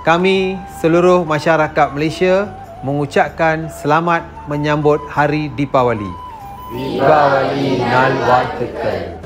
Kami seluruh masyarakat Malaysia mengucapkan selamat menyambut Hari Dipawali. Dipawali Nalwatikai.